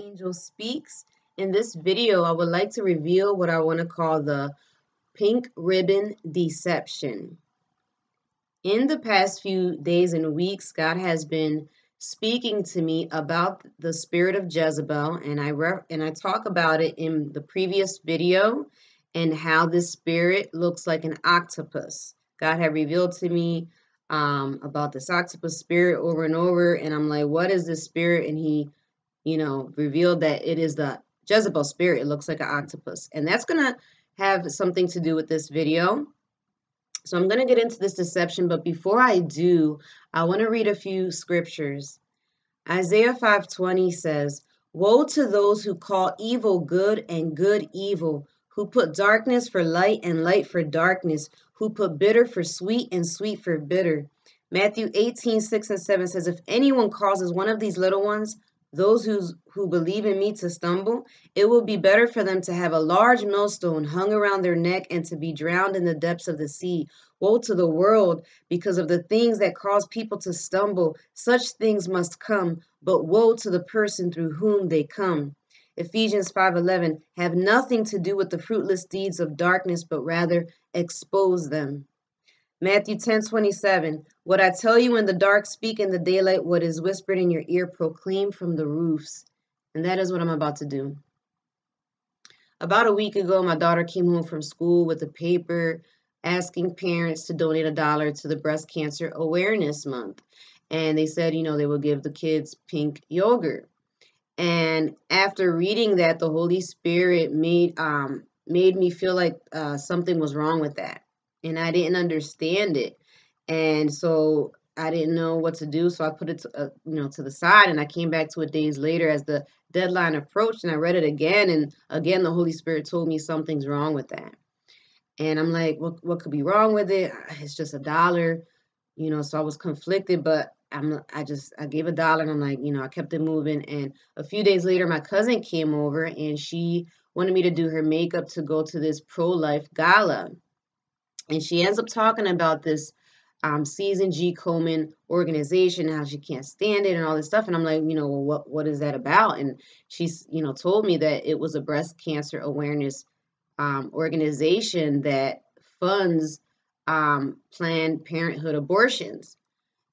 Anjel Speaks. In this video, I would like to reveal what I want to call the pink ribbon deception. In the past few days and weeks, God has been speaking to me about the spirit of Jezebel, and I and I talk about it in the previous video and how this spirit looks like an octopus. God had revealed to me um, about this octopus spirit over and over, and I'm like, what is this spirit? And he you know, revealed that it is the Jezebel spirit. It looks like an octopus. And that's going to have something to do with this video. So I'm going to get into this deception, but before I do, I want to read a few scriptures. Isaiah 5:20 says, "Woe to those who call evil good and good evil, who put darkness for light and light for darkness, who put bitter for sweet and sweet for bitter." Matthew 18, 6 and 7 says, If anyone causes one of these little ones those who's, who believe in me to stumble, it will be better for them to have a large millstone hung around their neck and to be drowned in the depths of the sea. Woe to the world because of the things that cause people to stumble. Such things must come, but woe to the person through whom they come. Ephesians 5:11 have nothing to do with the fruitless deeds of darkness, but rather expose them. Matthew 10 27. What I tell you in the dark, speak in the daylight. What is whispered in your ear, proclaim from the roofs. And that is what I'm about to do. About a week ago, my daughter came home from school with a paper asking parents to donate a dollar to the Breast Cancer Awareness Month. And they said, you know, they will give the kids pink yogurt. And after reading that, the Holy Spirit made um, made me feel like uh, something was wrong with that and I didn't understand it. And so I didn't know what to do, so I put it to, uh, you know to the side, and I came back to it days later as the deadline approached, and I read it again, and again the Holy Spirit told me something's wrong with that, and I'm like, what what could be wrong with it? It's just a dollar, you know. So I was conflicted, but I'm I just I gave a dollar, and I'm like, you know, I kept it moving, and a few days later, my cousin came over, and she wanted me to do her makeup to go to this pro life gala and she ends up talking about this um, Susan G. Komen organization, how she can't stand it and all this stuff. And I'm like, you know, well, what what is that about? And she's, you know, told me that it was a breast cancer awareness um, organization that funds um, Planned Parenthood abortions.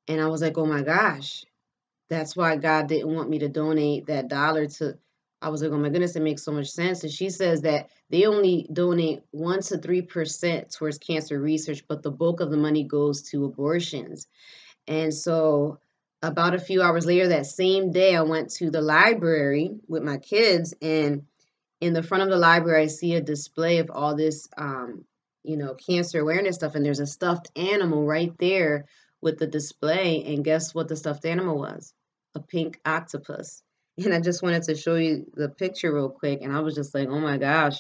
And I was like, oh my gosh, that's why God didn't want me to donate that dollar to I was like, oh my goodness, it makes so much sense. And she says that they only donate one to three percent towards cancer research, but the bulk of the money goes to abortions. And so about a few hours later that same day, I went to the library with my kids, and in the front of the library, I see a display of all this, um, you know, cancer awareness stuff, and there's a stuffed animal right there with the display. And guess what the stuffed animal was? A pink octopus. And I just wanted to show you the picture real quick. And I was just like, oh my gosh.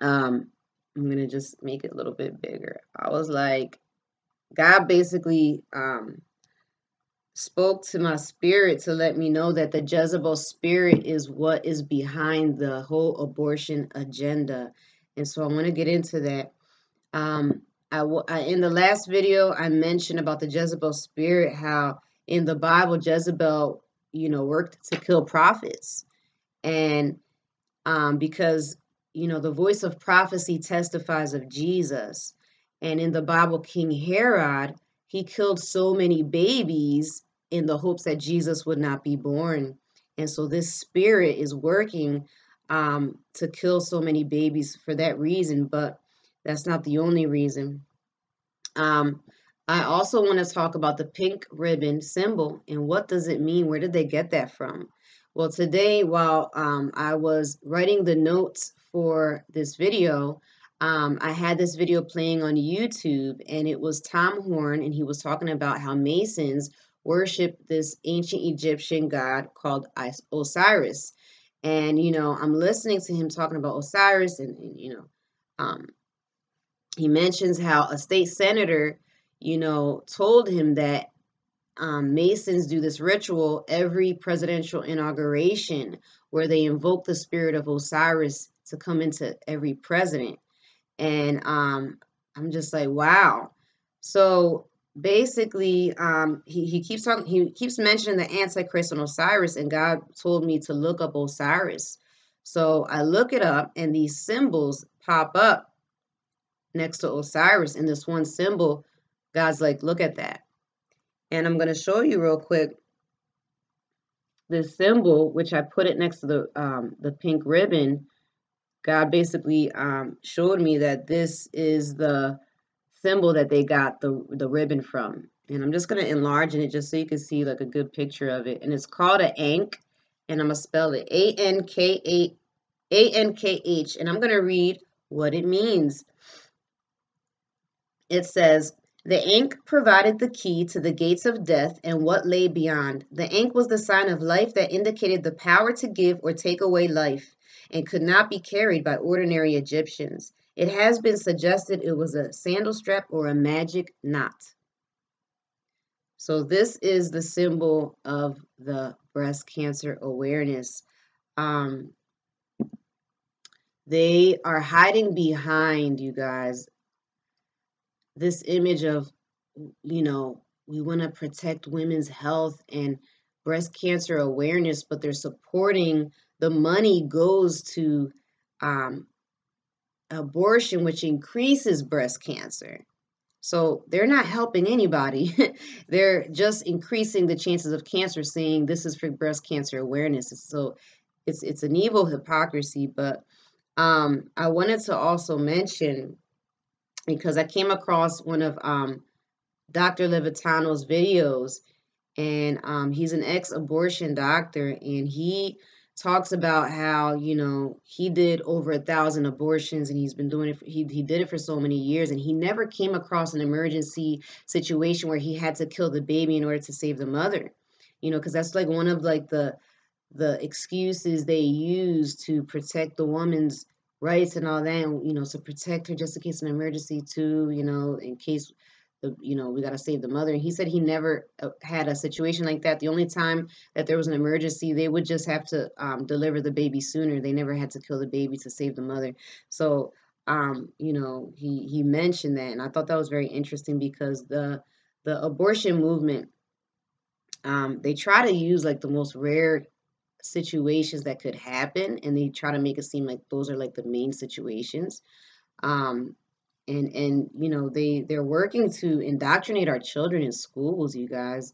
Um, I'm going to just make it a little bit bigger. I was like, God basically um, spoke to my spirit to let me know that the Jezebel spirit is what is behind the whole abortion agenda. And so I want to get into that. Um, I, I in the last video I mentioned about the Jezebel spirit, how in the Bible Jezebel you know, worked to kill prophets. And um, because, you know, the voice of prophecy testifies of Jesus. And in the Bible, King Herod, he killed so many babies in the hopes that Jesus would not be born. And so this spirit is working um, to kill so many babies for that reason, but that's not the only reason. Um, I also want to talk about the pink ribbon symbol and what does it mean? Where did they get that from? Well, today, while um, I was writing the notes for this video, um, I had this video playing on YouTube and it was Tom Horn and he was talking about how Masons worship this ancient Egyptian god called Osiris. And, you know, I'm listening to him talking about Osiris and, and you know, um, he mentions how a state senator you know, told him that um, Masons do this ritual every presidential inauguration where they invoke the spirit of Osiris to come into every president. And um, I'm just like, wow. So basically um he, he keeps talking he keeps mentioning the antichrist and osiris and god told me to look up osiris so i look it up and these symbols pop up next to osiris and this one symbol god's like look at that and i'm going to show you real quick this symbol which i put it next to the um the pink ribbon god basically um showed me that this is the symbol that they got the, the ribbon from. And I'm just going to enlarge it just so you can see like a good picture of it. And it's called an Ankh. And I'm going to spell it A-N-K-H. A-N-K-H. And I'm going to read what it means. It says, the Ankh provided the key to the gates of death and what lay beyond. The Ankh was the sign of life that indicated the power to give or take away life and could not be carried by ordinary Egyptians. It has been suggested it was a sandal strap or a magic knot. So this is the symbol of the breast cancer awareness. Um, they are hiding behind, you guys, this image of, you know, we want to protect women's health and breast cancer awareness, but they're supporting the money goes to um, abortion, which increases breast cancer. So they're not helping anybody. they're just increasing the chances of cancer, saying this is for breast cancer awareness. So it's it's an evil hypocrisy. But um, I wanted to also mention because I came across one of um, Dr. Levatino's videos, and um, he's an ex-abortion doctor, and he talks about how you know he did over a thousand abortions and he's been doing it for, he, he did it for so many years and he never came across an emergency situation where he had to kill the baby in order to save the mother you know because that's like one of like the the excuses they use to protect the woman's rights and all that you know to protect her just in case an emergency too you know in case the you know we got to save the mother. And he said he never uh, had a situation like that. The only time that there was an emergency they would just have to um, deliver the baby sooner. They never had to kill the baby to save the mother. So um, you know he he mentioned that and i thought that was very interesting because the the abortion movement um, they try to use like the most rare situations that could happen and they try to make it seem like those are like the main situations um, and and you know they they're working to indoctrinate our children in schools you guys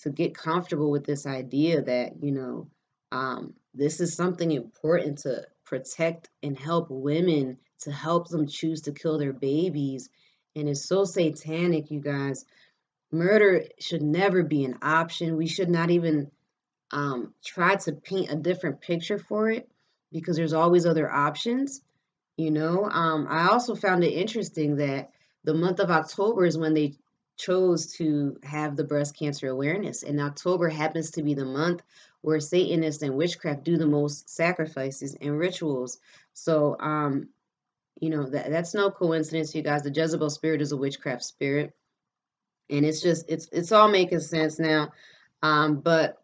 to get comfortable with this idea that you know um, this is something important to protect and help women to help them choose to kill their babies and it's so satanic you guys. Murder should never be an option. We should not even um, try to paint a different picture for it because there's always other options you know, um, I also found it interesting that the month of October is when they chose to have the breast cancer awareness. And October happens to be the month where Satanists and witchcraft do the most sacrifices and rituals. So, um, you know, that, that's no coincidence, you guys. The Jezebel spirit is a witchcraft spirit. And it's just, it's, it's all making sense now. Um, but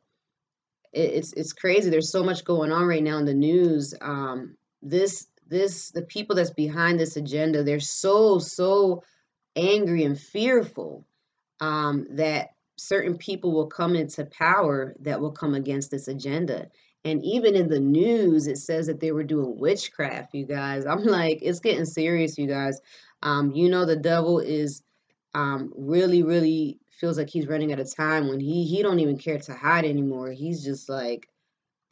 it's, it's crazy. There's so much going on right now in the news. Um, this this the people that's behind this agenda they're so so angry and fearful um, that certain people will come into power that will come against this agenda and even in the news it says that they were doing witchcraft you guys i'm like it's getting serious you guys um, you know the devil is um, really really feels like he's running out of time when he he don't even care to hide anymore he's just like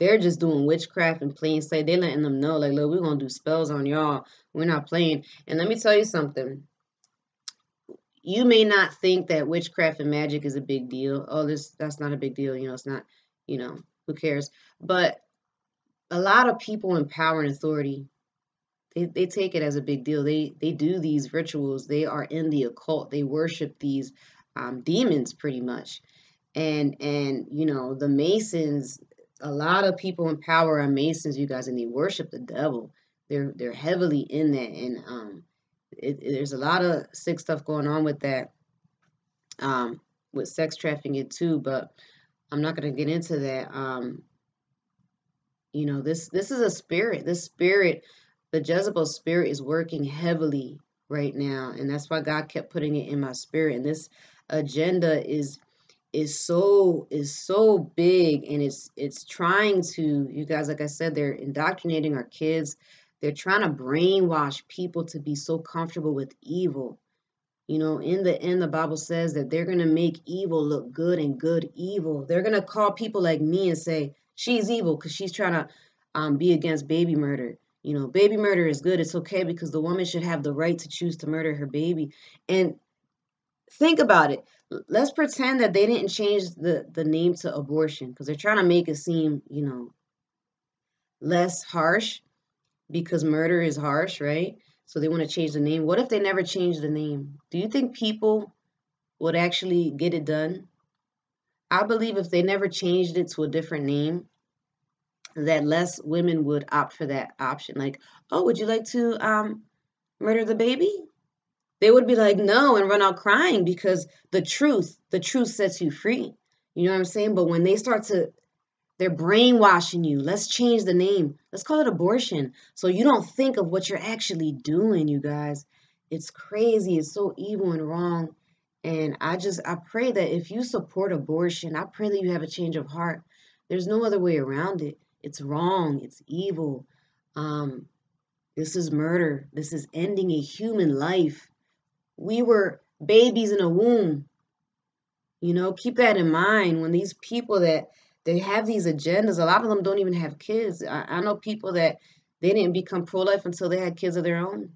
they're just doing witchcraft and plain sight. They're letting them know, like, look, we're gonna do spells on y'all. We're not playing. And let me tell you something. You may not think that witchcraft and magic is a big deal. Oh, this that's not a big deal. You know, it's not. You know, who cares? But a lot of people in power and authority, they, they take it as a big deal. They they do these rituals. They are in the occult. They worship these um, demons pretty much and and you know the masons a lot of people in power are Masons, you guys, and they worship the devil. They're they're heavily in that, and um, it, it, there's a lot of sick stuff going on with that, um, with sex trafficking too. But I'm not going to get into that. Um, you know, this this is a spirit. This spirit, the Jezebel spirit, is working heavily right now, and that's why God kept putting it in my spirit. And this agenda is is so is so big and it's it's trying to you guys like I said they're indoctrinating our kids. They're trying to brainwash people to be so comfortable with evil. You know in the end the bible says that they're going to make evil look good and good evil. They're going to call people like me and say she's evil because she's trying to um, be against baby murder. You know baby murder is good. It's okay because the woman should have the right to choose to murder her baby. And think about it. Let's pretend that they didn't change the the name to abortion because they're trying to make it seem you know less harsh because murder is harsh right? So they want to change the name. What if they never change the name? Do you think people would actually get it done? I believe if they never changed it to a different name that less women would opt for that option. Like oh would you like to um murder the baby they would be like, no, and run out crying because the truth, the truth sets you free. You know what I'm saying? But when they start to, they're brainwashing you. Let's change the name. Let's call it abortion. So you don't think of what you're actually doing, you guys. It's crazy. It's so evil and wrong. And I just, I pray that if you support abortion, I pray that you have a change of heart. There's no other way around it. It's wrong. It's evil. Um, this is murder. This is ending a human life we were babies in a womb. You know, keep that in mind when these people that they have these agendas, a lot of them don't even have kids. I, I know people that they didn't become pro life until they had kids of their own.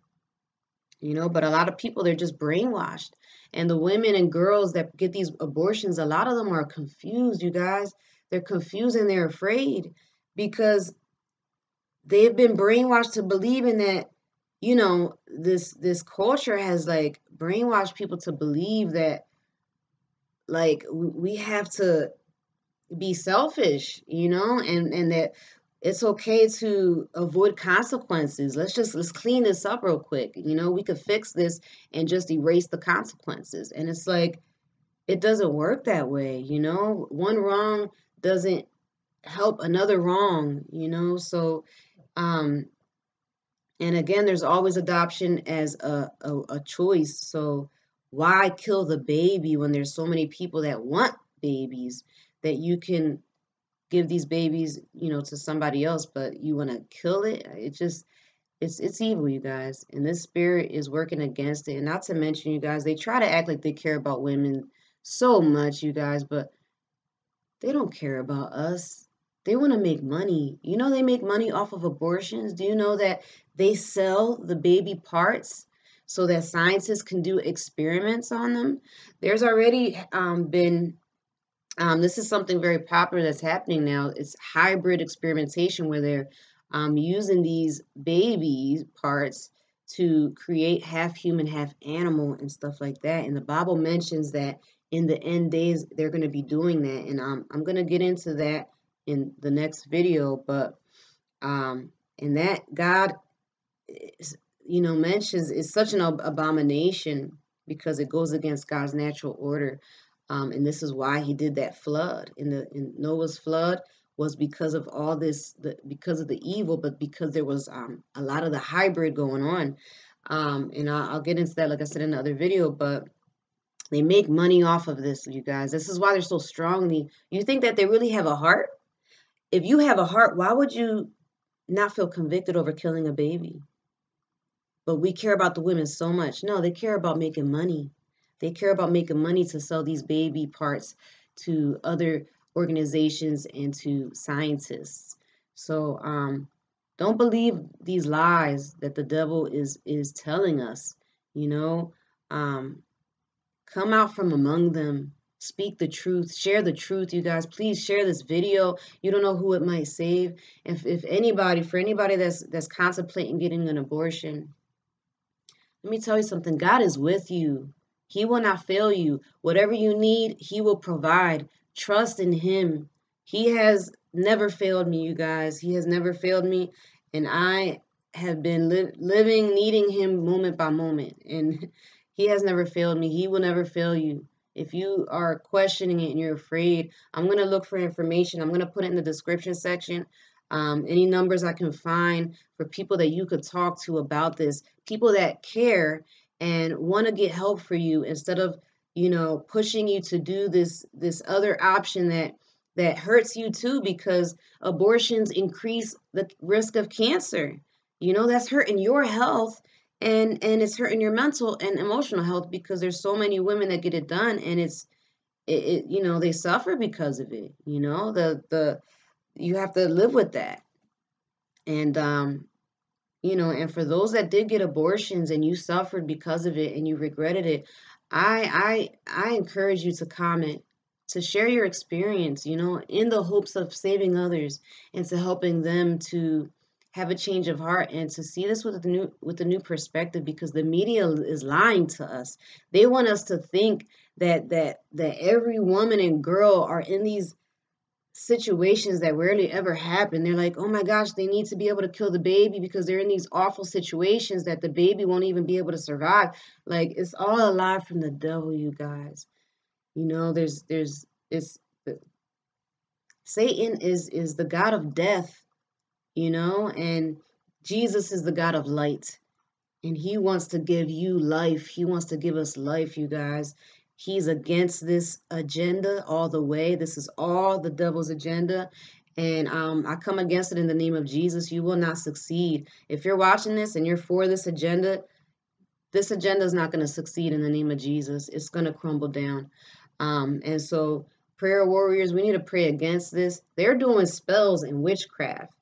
You know, but a lot of people, they're just brainwashed. And the women and girls that get these abortions, a lot of them are confused, you guys. They're confused and they're afraid because they've been brainwashed to believing that you know this this culture has like brainwashed people to believe that like we have to be selfish you know and and that it's okay to avoid consequences. Let's just let's clean this up real quick. You know we could fix this and just erase the consequences. And it's like it doesn't work that way you know? One wrong doesn't help another wrong you know? So um and again, there's always adoption as a, a, a, choice. So why kill the baby when there's so many people that want babies that you can give these babies, you know, to somebody else, but you want to kill it? It just it's it's evil, you guys. And this spirit is working against it. And not to mention, you guys, they try to act like they care about women so much, you guys, but they don't care about us. They want to make money. You know, they make money off of abortions. Do you know that they sell the baby parts so that scientists can do experiments on them? There's already um, been, um, this is something very popular that's happening now. It's hybrid experimentation where they're um, using these baby parts to create half human, half animal and stuff like that. And the Bible mentions that in the end days, they're going to be doing that. And um, I'm going to get into that in the next video, but um, and that God, is, you know, mentions is such an abomination because it goes against God's natural order, um, and this is why He did that flood in the in Noah's flood was because of all this, the, because of the evil, but because there was um, a lot of the hybrid going on. Um, and I'll, I'll get into that, like I said in another video, but they make money off of this, you guys. This is why they're so strongly. You think that they really have a heart? If you have a heart, why would you not feel convicted over killing a baby? But we care about the women so much. No, they care about making money. They care about making money to sell these baby parts to other organizations and to scientists. So um, don't believe these lies that the devil is is telling us. You know, um, come out from among them speak the truth share the truth you guys. Please share this video. You don't know who it might save. If, if anybody for anybody that's that's contemplating getting an abortion let me tell you something. God is with you. He will not fail you. Whatever you need he will provide. Trust in him. He has never failed me you guys. He has never failed me. And i have been li- living needing him moment by moment. And he has never failed me. He will never fail you if you are questioning it and you're afraid, I'm going to look for information. I'm going to put it in the description section. Um, any numbers I can find for people that you could talk to about this, people that care and want to get help for you instead of you know, pushing you to do this this other option that that hurts you too because abortions increase the risk of cancer. You know, that's hurting your health and and it's hurting your mental and emotional health because there's so many women that get it done and it's it, it you know, they suffer because of it. You know, the the you have to live with that. And um you know and for those that did get abortions and you suffered because of it and you regretted it i i i encourage you to comment to share your experience you know in the hopes of saving others and to helping them to have a change of heart and to see this with a new with a new perspective because the media is lying to us they want us to think that that that every woman and girl are in these situations that rarely ever happen. They're like, oh my gosh, they need to be able to kill the baby because they're in these awful situations that the baby won't even be able to survive. Like it's all a lie from the devil, you guys. You know, there's there's it's uh, Satan is is the god of death, you know, and Jesus is the god of light. And he wants to give you life. He wants to give us life, you guys. He's against this agenda all the way. This is all the devil's agenda. And um, I come against it in the name of Jesus. You will not succeed. If you're watching this and you're for this agenda, this agenda is not going to succeed in the name of Jesus. It's going to crumble down. Um, and so, prayer warriors, we need to pray against this. They're doing spells and witchcraft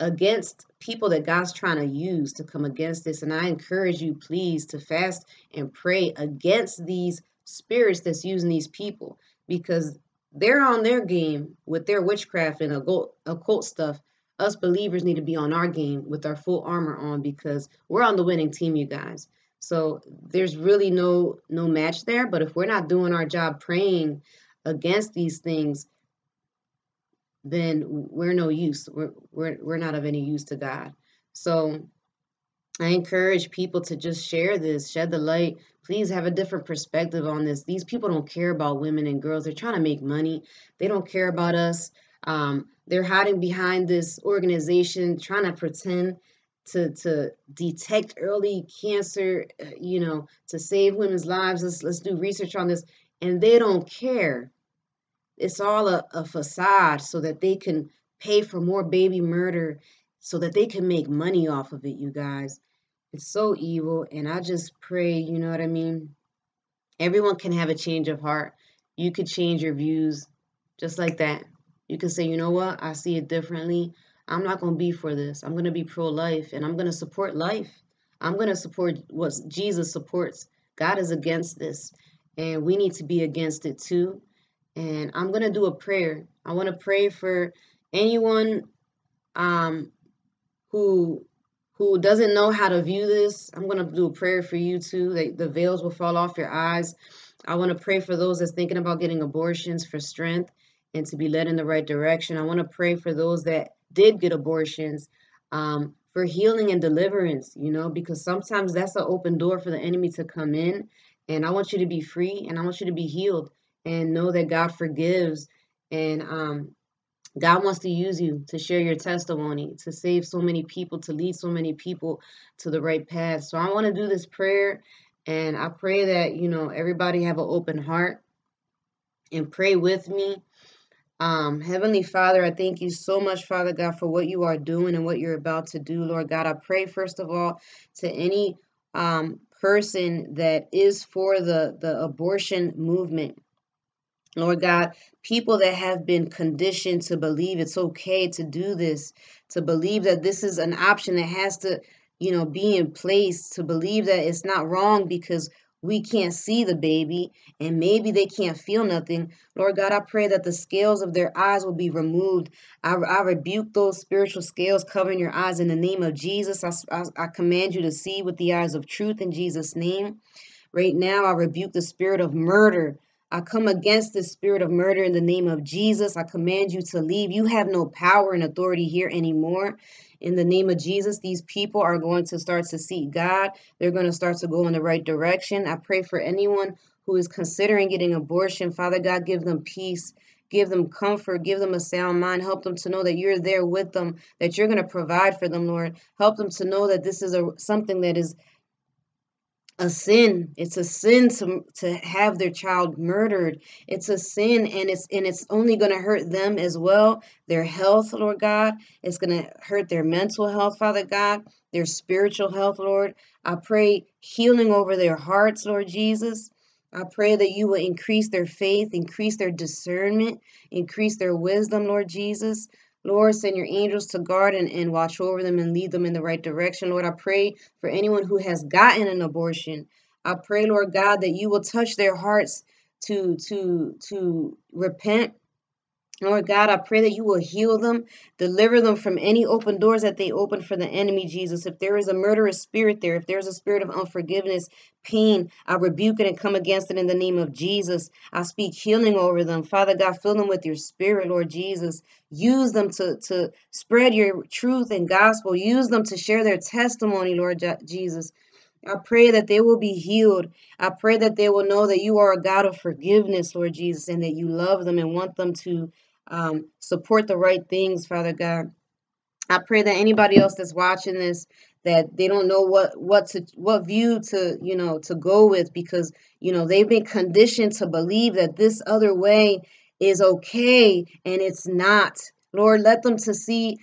against people that God's trying to use to come against this. And I encourage you, please, to fast and pray against these spirits that's using these people because they're on their game with their witchcraft and occult, stuff. Us believers need to be on our game with our full armor on because we're on the winning team, you guys. So there's really no no match there. But if we're not doing our job praying against these things, then we're no use. We're we're we're not of any use to God. So I encourage people to just share this, shed the light. Please have a different perspective on this. These people don't care about women and girls. They're trying to make money. They don't care about us. Um, they're hiding behind this organization, trying to pretend to to detect early cancer, uh, you know, to save women's lives. Let's let's do research on this, and they don't care. It's all a, a facade so that they can pay for more baby murder, so that they can make money off of it. You guys, it's so evil. And I just pray, you know what I mean? Everyone can have a change of heart. You could change your views just like that. You can say, you know what? I see it differently. I'm not going to be for this. I'm going to be pro life and I'm going to support life. I'm going to support what Jesus supports. God is against this and we need to be against it too. And I'm going to do a prayer. I want to pray for anyone um, who who doesn't know how to view this, I'm going to do a prayer for you too, that the veils will fall off your eyes. I want to pray for those that's thinking about getting abortions for strength and to be led in the right direction. I want to pray for those that did get abortions um, for healing and deliverance, you know, because sometimes that's an open door for the enemy to come in. And I want you to be free and I want you to be healed and know that God forgives and um, God wants to use you to share your testimony, to save so many people, to lead so many people to the right path. So I want to do this prayer and I pray that, you know, everybody have an open heart and pray with me. Um, Heavenly Father, I thank you so much, Father God, for what you are doing and what you're about to do, Lord God. I pray, first of all, to any um, person that is for the, the abortion movement. Lord God, people that have been conditioned to believe it's okay to do this, to believe that this is an option that has to, you know, be in place, to believe that it's not wrong because we can't see the baby and maybe they can't feel nothing. Lord God, I pray that the scales of their eyes will be removed. I, I rebuke those spiritual scales covering your eyes in the name of Jesus. I, I, I command you to see with the eyes of truth in Jesus' name. Right now, I rebuke the spirit of murder I come against the spirit of murder in the name of Jesus. I command you to leave. You have no power and authority here anymore. In the name of Jesus, these people are going to start to seek God. They're going to start to go in the right direction. I pray for anyone who is considering getting abortion. Father God, give them peace. Give them comfort, give them a sound mind, help them to know that you're there with them, that you're going to provide for them, Lord. Help them to know that this is a something that is a sin. It's a sin to to have their child murdered. It's a sin and it's and it's only going to hurt them as well. Their health, Lord God. It's going to hurt their mental health, Father God, their spiritual health, Lord. I pray healing over their hearts, Lord Jesus. I pray that you will increase their faith, increase their discernment, increase their wisdom, Lord Jesus. Lord, send your angels to guard and, and watch over them and lead them in the right direction. Lord, I pray for anyone who has gotten an abortion. I pray, Lord God, that you will touch their hearts to to to repent Lord God, I pray that you will heal them, deliver them from any open doors that they open for the enemy, Jesus. If there is a murderous spirit there, if there's a spirit of unforgiveness, pain, I rebuke it and come against it in the name of Jesus. I speak healing over them. Father God, fill them with your spirit, Lord Jesus. Use them to, to spread your truth and gospel. Use them to share their testimony, Lord Jesus. I pray that they will be healed. I pray that they will know that you are a God of forgiveness, Lord Jesus, and that you love them and want them to um, support the right things, Father God. I pray that anybody else that's watching this that they don't know what what to what view to you know to go with because you know they've been conditioned to believe that this other way is okay and it's not. Lord let them to see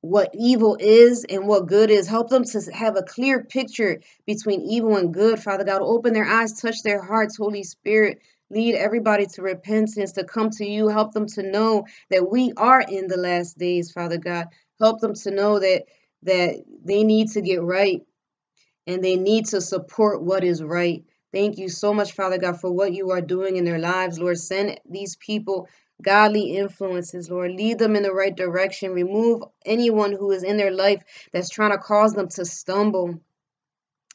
what evil is and what good is. Help them to have a clear picture between evil and good father god. Open their eyes touch their hearts holy spirit Lead everybody to repentance, to come to you. Help them to know that we are in the last days, Father God. Help them to know that that they need to get right and they need to support what is right. Thank you so much, Father God, for what you are doing in their lives, Lord. Send these people godly influences, Lord. Lead them in the right direction. Remove anyone who is in their life that's trying to cause them to stumble.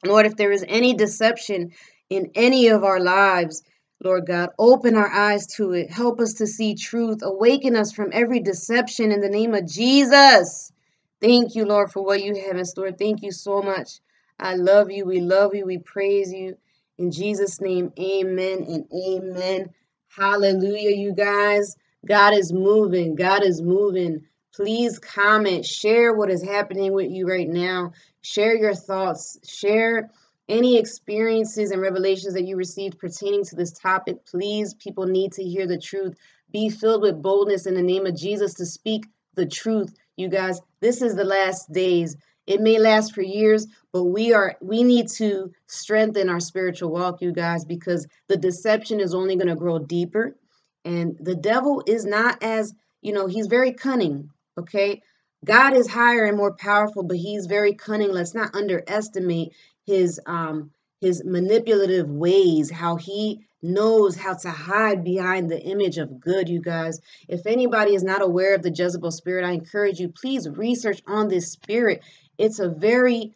Lord, if there is any deception in any of our lives, Lord God, open our eyes to it. Help us to see truth. Awaken us from every deception in the name of Jesus. Thank you, Lord, for what you have in store. Thank you so much. I love you. We love you. We praise you. In Jesus' name, amen and amen. Hallelujah, you guys. God is moving. God is moving. Please comment, share what is happening with you right now. Share your thoughts. Share any experiences and revelations that you received pertaining to this topic, please, people need to hear the truth. Be filled with boldness in the name of Jesus to speak the truth. You guys, this is the last days. It may last for years, but we are we need to strengthen our spiritual walk, you guys, because the deception is only going to grow deeper. And the devil is not as, you know, he's very cunning, okay? God is higher and more powerful, but he's very cunning. Let's not underestimate his um his manipulative ways, how he knows how to hide behind the image of good, you guys. If anybody is not aware of the Jezebel spirit, I encourage you, please research on this spirit. It's a very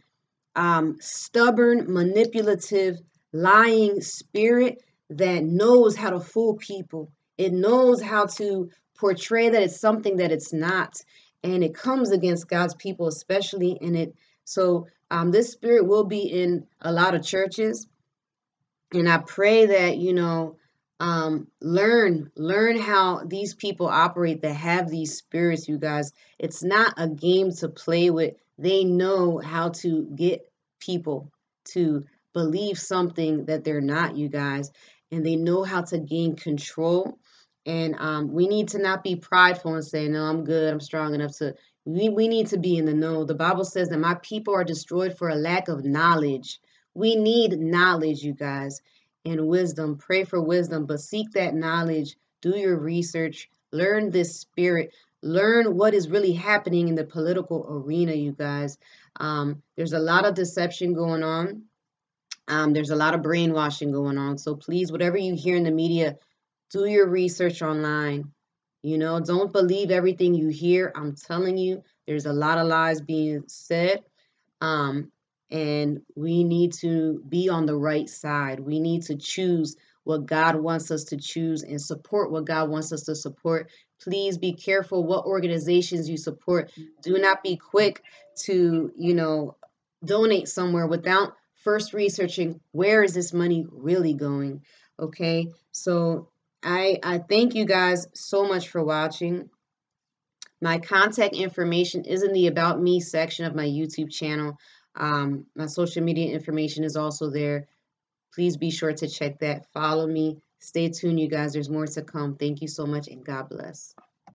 um, stubborn, manipulative, lying spirit that knows how to fool people. It knows how to portray that it's something that it's not. And it comes against God's people, especially, and it so um, this spirit will be in a lot of churches. And I pray that, you know, um, learn, learn how these people operate that have these spirits, you guys. It's not a game to play with. They know how to get people to believe something that they're not, you guys. And they know how to gain control. And um, we need to not be prideful and say, no, I'm good. I'm strong enough to we, we need to be in the know. The Bible says that my people are destroyed for a lack of knowledge. We need knowledge, you guys, and wisdom. Pray for wisdom, but seek that knowledge. Do your research. Learn this spirit. Learn what is really happening in the political arena, you guys. Um, there's a lot of deception going on. Um, there's a lot of brainwashing going on. So please, whatever you hear in the media, do your research online. You know, don't believe everything you hear. I'm telling you, there's a lot of lies being said. Um, and we need to be on the right side. We need to choose what God wants us to choose and support what God wants us to support. Please be careful what organizations you support. Do not be quick to, you know, donate somewhere without first researching where is this money really going. Okay? So I, I thank you guys so much for watching. My contact information is in the About Me section of my YouTube channel. Um, my social media information is also there. Please be sure to check that. Follow me. Stay tuned, you guys. There's more to come. Thank you so much, and God bless.